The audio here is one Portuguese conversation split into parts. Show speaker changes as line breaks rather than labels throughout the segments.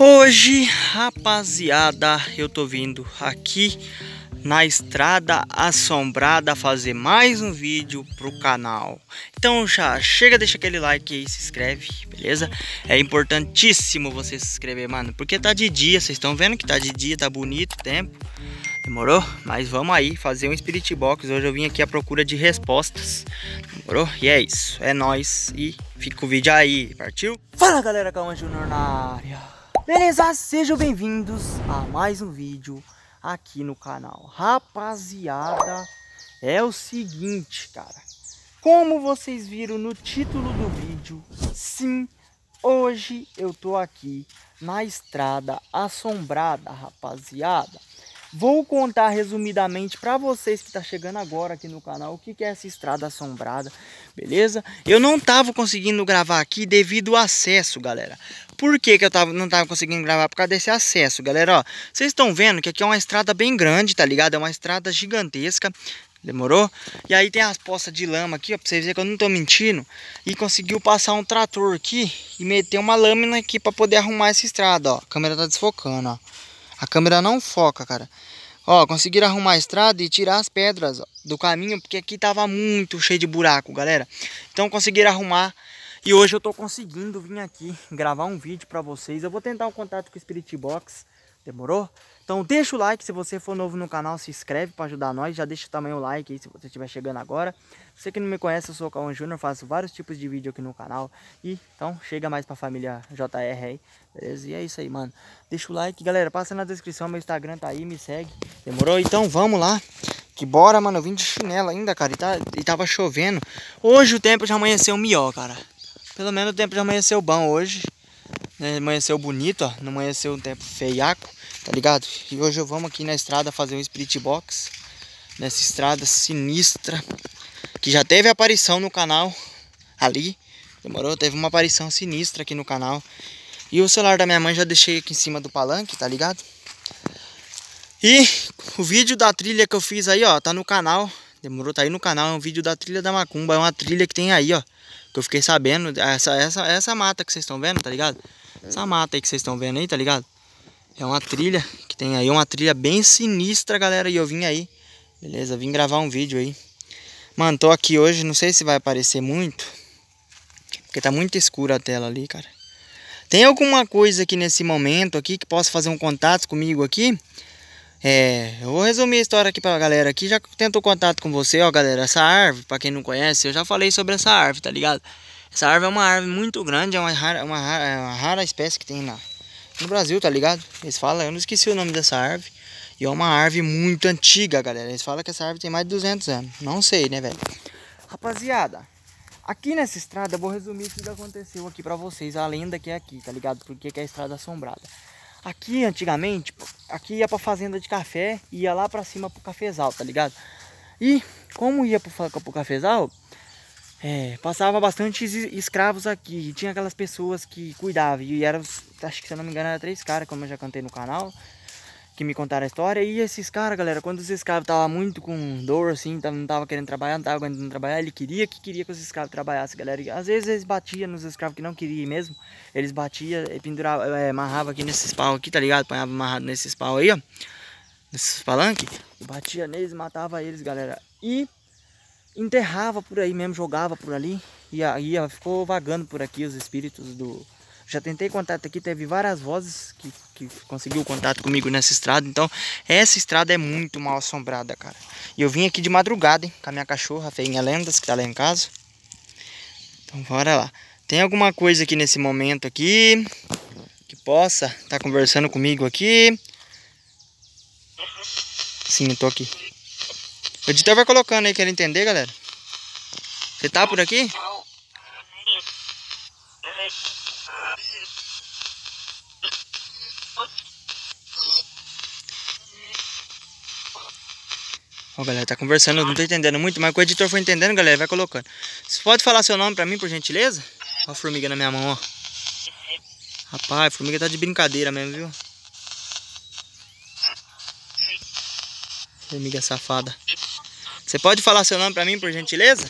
Hoje, rapaziada, eu tô vindo aqui na estrada assombrada fazer mais um vídeo pro canal. Então já chega, deixa aquele like aí, se inscreve, beleza? É importantíssimo você se inscrever, mano, porque tá de dia, vocês estão vendo que tá de dia, tá bonito o tempo. Demorou? Mas vamos aí fazer um Spirit Box. Hoje eu vim aqui à procura de respostas. Demorou? E é isso. É nóis. E fica o vídeo aí. Partiu? Fala galera, Calma Junior na área. Beleza? Sejam bem-vindos a mais um vídeo aqui no canal. Rapaziada, é o seguinte, cara. Como vocês viram no título do vídeo, sim, hoje eu tô aqui na estrada assombrada, rapaziada. Vou contar resumidamente para vocês que está chegando agora aqui no canal o que, que é essa estrada assombrada, beleza? Eu não tava conseguindo gravar aqui devido ao acesso, galera. Por que, que eu tava, não tava conseguindo gravar? Por causa desse acesso, galera, ó. Vocês estão vendo que aqui é uma estrada bem grande, tá ligado? É uma estrada gigantesca. Demorou? E aí tem as poças de lama aqui, ó, pra vocês verem que eu não tô mentindo. E conseguiu passar um trator aqui e meter uma lâmina aqui pra poder arrumar essa estrada, ó. A câmera tá desfocando, ó. A câmera não foca, cara. Ó, conseguiram arrumar a estrada e tirar as pedras ó, do caminho, porque aqui tava muito cheio de buraco, galera. Então conseguiram arrumar e hoje eu tô conseguindo vir aqui gravar um vídeo pra vocês. Eu vou tentar um contato com o Spirit Box, demorou? Então deixa o like, se você for novo no canal, se inscreve para ajudar nós. Já deixa também o like aí se você estiver chegando agora. Você que não me conhece, eu sou o Cauã Júnior, faço vários tipos de vídeo aqui no canal. E então chega mais pra família JR aí, beleza? E é isso aí, mano. Deixa o like, galera, passa na descrição, meu Instagram tá aí, me segue. Demorou? Então vamos lá. Que bora, mano, eu vim de chinelo ainda, cara, e, tá, e tava chovendo. Hoje o tempo já amanheceu melhor, cara. Pelo menos o tempo já amanheceu bom hoje. Né? Amanheceu bonito, ó. Não amanheceu um tempo feiaco tá ligado? E hoje vamos aqui na estrada fazer um Spirit Box, nessa estrada sinistra, que já teve aparição no canal ali, demorou? Teve uma aparição sinistra aqui no canal. E o celular da minha mãe já deixei aqui em cima do palanque, tá ligado? E o vídeo da trilha que eu fiz aí, ó, tá no canal. Demorou, tá aí no canal, é um vídeo da trilha da Macumba, é uma trilha que tem aí, ó. Que eu fiquei sabendo, essa, essa, essa mata que vocês estão vendo, tá ligado? Essa mata aí que vocês estão vendo aí, tá ligado? É uma trilha que tem aí, uma trilha bem sinistra, galera. E eu vim aí, beleza? Vim gravar um vídeo aí. Mano, tô aqui hoje, não sei se vai aparecer muito. Porque tá muito escura a tela ali, cara. Tem alguma coisa aqui nesse momento aqui que possa fazer um contato comigo aqui? É, eu vou resumir a história aqui pra galera aqui. Já tento contato com você, ó, galera. Essa árvore, pra quem não conhece, eu já falei sobre essa árvore, tá ligado? Essa árvore é uma árvore muito grande, é uma rara, uma rara, é uma rara espécie que tem na, no Brasil, tá ligado? Eles falam, eu não esqueci o nome dessa árvore. E é uma árvore muito antiga, galera. Eles falam que essa árvore tem mais de 200 anos. Não sei, né, velho? Rapaziada, aqui nessa estrada eu vou resumir o que aconteceu aqui pra vocês. A lenda que é aqui, tá ligado? Porque que é a estrada assombrada. Aqui, antigamente, aqui ia pra fazenda de café e ia lá pra cima pro cafezal, tá ligado? E como ia pro, pro cafezal, é, passava bastante escravos aqui. Tinha aquelas pessoas que cuidavam. E eram, acho que se eu não me engano, eram três caras, como eu já cantei no canal. Que me contaram a história. E esses caras, galera, quando os escravos estavam muito com dor, assim, não tava querendo trabalhar, não tava aguentando trabalhar, ele queria que queria que os escravos trabalhassem, galera. E às vezes eles batiam nos escravos que não queriam mesmo. Eles batiam e penduravam, é, amarrava aqui nesses pau aqui, tá ligado? Apanhava amarrado nesses pau aí, ó. Nesses palanques. Batia neles, matava eles, galera. E enterrava por aí mesmo, jogava por ali. E aí ficou vagando por aqui os espíritos do... Já tentei contato aqui, teve várias vozes que, que conseguiu contato comigo nessa estrada. Então, essa estrada é muito mal assombrada, cara. E eu vim aqui de madrugada, hein, com a minha cachorra, a Feinha Lendas, que tá lá em casa. Então, bora lá. Tem alguma coisa aqui nesse momento aqui que possa estar tá conversando comigo aqui? Sim, eu tô aqui. O editor vai colocando aí, quer entender, galera? Você tá por aqui? Ó, galera, tá conversando, não tô entendendo muito, mas o editor foi entendendo, galera, vai colocando. Você pode falar seu nome pra mim, por gentileza? Ó a formiga na minha mão, ó. Rapaz, a formiga tá de brincadeira mesmo, viu? Formiga safada. Você pode falar seu nome para mim, por gentileza?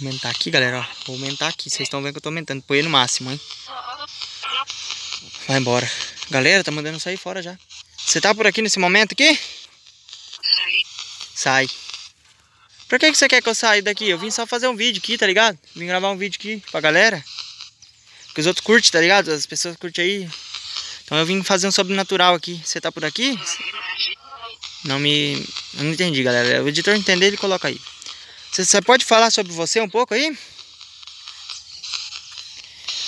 Vou aumentar aqui, galera, ó. Vou aumentar aqui. Vocês estão vendo que eu tô aumentando. Põe no máximo, hein? Vai embora. Galera, tá mandando sair fora já. Você tá por aqui nesse momento aqui? Sai. Por que, que você quer que eu saia daqui? Eu vim só fazer um vídeo aqui, tá ligado? Vim gravar um vídeo aqui pra galera. Que os outros curtem, tá ligado? As pessoas curtem aí. Então eu vim fazer um sobrenatural aqui. Você tá por aqui? Não me... Não entendi, galera. O editor entender, ele coloca aí. Você pode falar sobre você um pouco aí?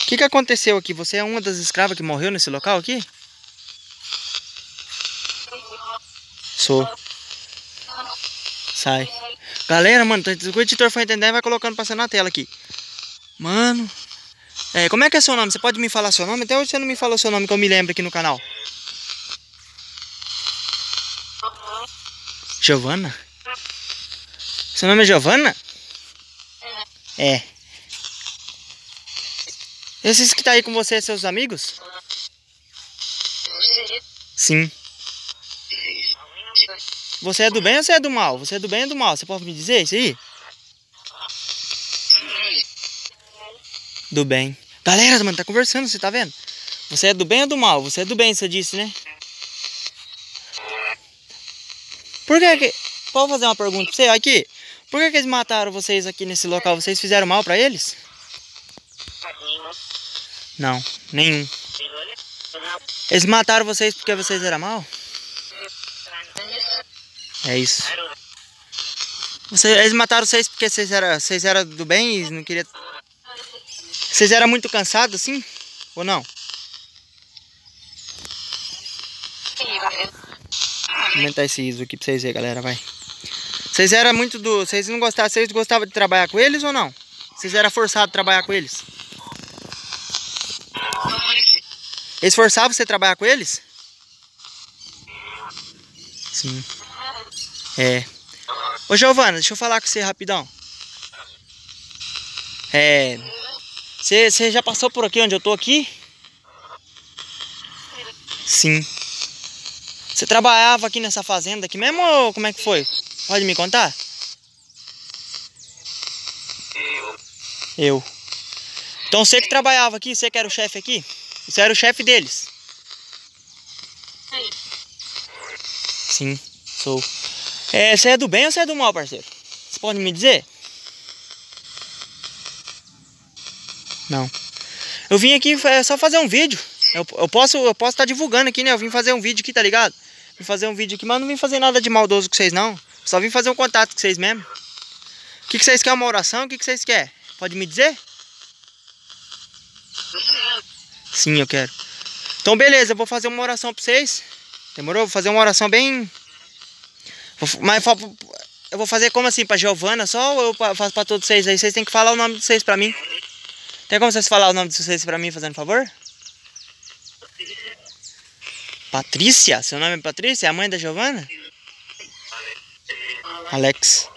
O que, que aconteceu aqui? Você é uma das escravas que morreu nesse local aqui? Sou. Sai. Galera, mano, o editor foi entender vai colocando passando na tela aqui. Mano. É, como é que é seu nome? Você pode me falar seu nome? Até hoje você não me falou seu nome que eu me lembro aqui no canal. Giovana? Seu nome é Giovana? É. Esses que tá aí com você, seus amigos? Sim. Você é do bem ou você é do mal? Você é do bem ou do mal? Você pode me dizer isso aí? Do bem. Galera, mano, tá conversando, você tá vendo? Você é do bem ou do mal? Você é do bem, você disse, né? Por que que... Pode fazer uma pergunta pra você? Aqui. Por que que eles mataram vocês aqui nesse local? Vocês fizeram mal pra eles? Não, nenhum. Eles mataram vocês porque vocês eram mal? É isso. Vocês, eles mataram vocês porque vocês eram, vocês eram do bem e não queria. Vocês eram muito cansados assim? Ou não? Vou aumentar esse ISO aqui pra vocês verem, galera, vai. Vocês eram muito do... Vocês não gostavam... Vocês gostavam de trabalhar com eles ou não? Vocês eram forçados a trabalhar com eles? Eles forçavam você a trabalhar com eles? Sim. É. Ô Giovana, deixa eu falar com você rapidão. É. Você, você já passou por aqui onde eu tô aqui? Sim. Você trabalhava aqui nessa fazenda aqui mesmo ou como é que foi? Pode me contar? Eu. Eu. Então você que trabalhava aqui, você que era o chefe aqui? Você era o chefe deles? Sim, sou. É, você é do bem ou você é do mal, parceiro? Você pode me dizer? Não. Eu vim aqui é só fazer um vídeo. Eu, eu posso eu posso estar tá divulgando aqui, né? Eu vim fazer um vídeo aqui, tá ligado? Vim fazer um vídeo aqui, mas não vim fazer nada de maldoso com vocês, não. Só vim fazer um contato com vocês mesmo. O que, que vocês querem? Uma oração? O que, que vocês querem? Pode me dizer? Sim, eu quero. Então, beleza, eu vou fazer uma oração pra vocês. Demorou? Vou fazer uma oração bem... Mas eu vou fazer como assim? Pra Giovana só ou eu faço pra todos vocês aí? Vocês têm que falar o nome de vocês pra mim. Tem como vocês falar o nome de vocês pra mim, fazendo favor? Patrícia? Seu nome é Patrícia? É a mãe da Giovana? Alex.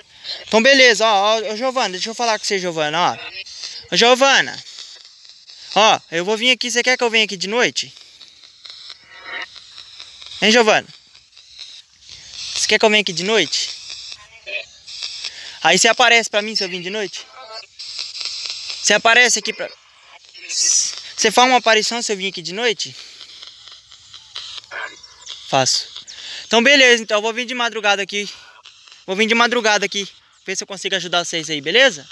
Então, beleza, ó, ó, Giovana, deixa eu falar com você, Giovana, ó. Giovana. Ó, eu vou vir aqui, você quer que eu venha aqui de noite? Hein, Giovana? Você quer que eu venha aqui de noite? Aí você aparece pra mim se eu vim de noite? Você aparece aqui pra... Você faz uma aparição se eu vim aqui de noite? Faço. Então beleza, então eu vou vir de madrugada aqui. Vou vir de madrugada aqui. Ver se eu consigo ajudar vocês aí, beleza?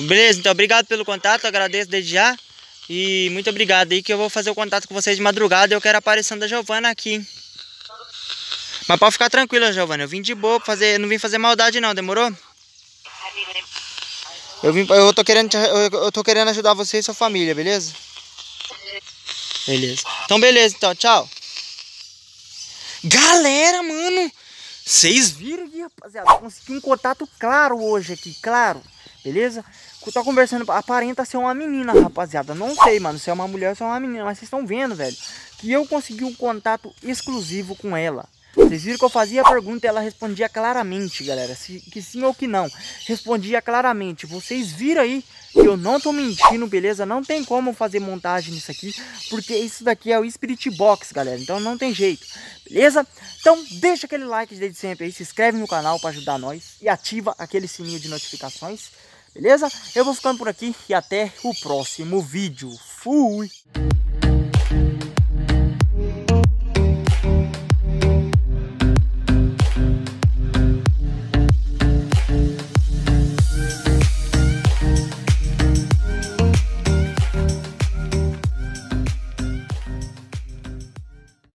Beleza, então obrigado pelo contato, agradeço desde já. E muito obrigado aí que eu vou fazer o contato com vocês de madrugada. Eu quero a aparição da Giovana aqui. Mas pode ficar tranquila, Giovana. Eu vim de boa, fazer, não vim fazer maldade não, demorou? Eu, vim, eu, tô querendo, eu, tô querendo ajudar você e sua família, beleza? Beleza. Então beleza, então, tchau. Galera, mano, vocês viram aqui, rapaziada? Consegui um contato claro hoje aqui, claro. Beleza? Tô conversando, aparenta ser uma menina, rapaziada. Não sei, mano, se é uma mulher ou se é uma menina. Mas vocês estão vendo, velho. Que eu consegui um contato exclusivo com ela. Vocês viram que eu fazia a pergunta e ela respondia claramente, galera. Se, que sim ou que não. Respondia claramente. Vocês viram aí que eu não tô mentindo, beleza? Não tem como fazer montagem nisso aqui, porque isso daqui é o Spirit Box, galera. Então não tem jeito, beleza? Então deixa aquele like desde sempre aí, se inscreve no canal para ajudar nós e ativa aquele sininho de notificações, beleza? Eu vou ficando por aqui e até o próximo vídeo. Fui!